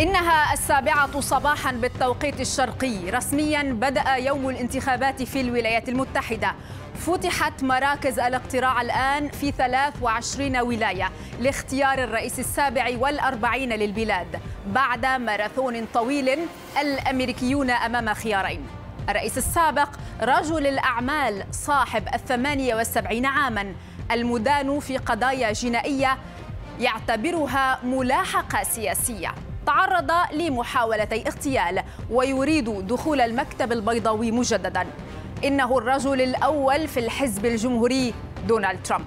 إنها السابعة صباحا بالتوقيت الشرقي. رسميا بدأ يوم الانتخابات في الولايات المتحدة. فتحت مراكز الاقتراع الآن في 23 ولاية لاختيار الرئيس السابع والأربعين للبلاد بعد ماراثون طويل الأمريكيون أمام خيارين. الرئيس السابق رجل الأعمال صاحب الثمانية والسبعين عاما. المدان في قضايا جنائية يعتبرها ملاحقة سياسية. تعرض لمحاولتي اغتيال ويريد دخول المكتب البيضاوي مجددا. إنه الرجل الأول في الحزب الجمهوري دونالد ترامب.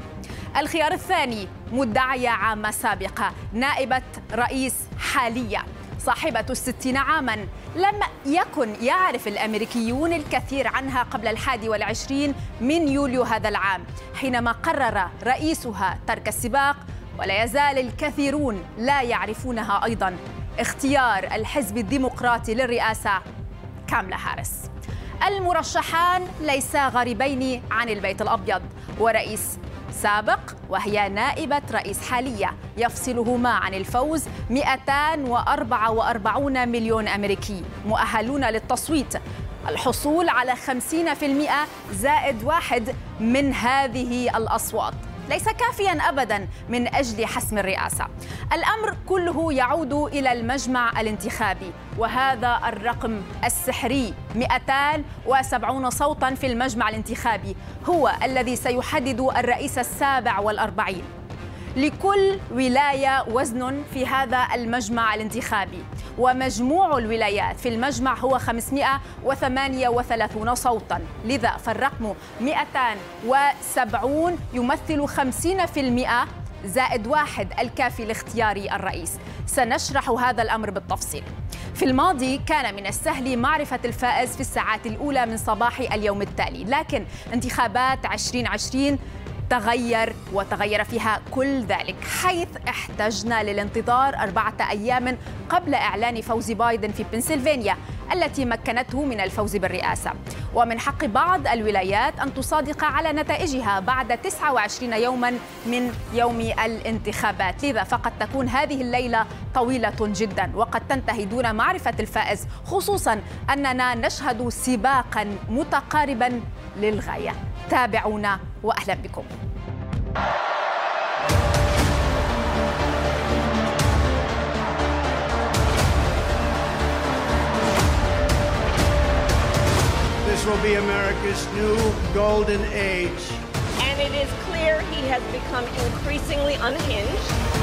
الخيار الثاني مدعية عامة سابقة نائبة رئيس حالية. صاحبة الستين عاما لم يكن يعرف الأمريكيون الكثير عنها قبل الحادي والعشرين من يوليو هذا العام حينما قرر رئيسها ترك السباق. ولا يزال الكثيرون لا يعرفونها أيضا. اختيار الحزب الديمقراطي للرئاسة كاملا هاريس المرشحان ليسا غريبين عن البيت الأبيض. ورئيس سابق وهي نائبة رئيس حالية يفصلهما عن الفوز 244 مليون أمريكي. مؤهلون للتصويت. الحصول على 50% زائد واحد من هذه الأصوات. ليس كافيا ابدا من أجل حسم الرئاسة. الأمر كله يعود إلى المجمع الانتخابي وهذا الرقم السحري 270 صوتا في المجمع الانتخابي هو الذي سيحدد الرئيس السابع والأربعين لكل ولاية وزن في هذا المجمع الانتخابي. ومجموع الولايات في المجمع هو 538 صوتا. لذا فالرقم 270 يمثل 50% زائد واحد الكافي لاختيار الرئيس. سنشرح هذا الأمر بالتفصيل. في الماضي كان من السهل معرفة الفائز في الساعات الأولى من صباح اليوم التالي. لكن انتخابات 2020 تغير وتغير فيها كل ذلك حيث احتجنا للانتظار أربعة أيام قبل إعلان فوز بايدن في بنسلفانيا التي مكنته من الفوز بالرئاسة. ومن حق بعض الولايات أن تصادق على نتائجها بعد 29 يوما من يوم الانتخابات. لذا فقد تكون هذه الليلة طويلة جدا وقد تنتهي دون معرفة الفائز خصوصا أننا نشهد سباقا متقاربا للغاية تابعونا وأهلا بكم This will be America's new golden age. And it is clear he has become increasingly unhinged.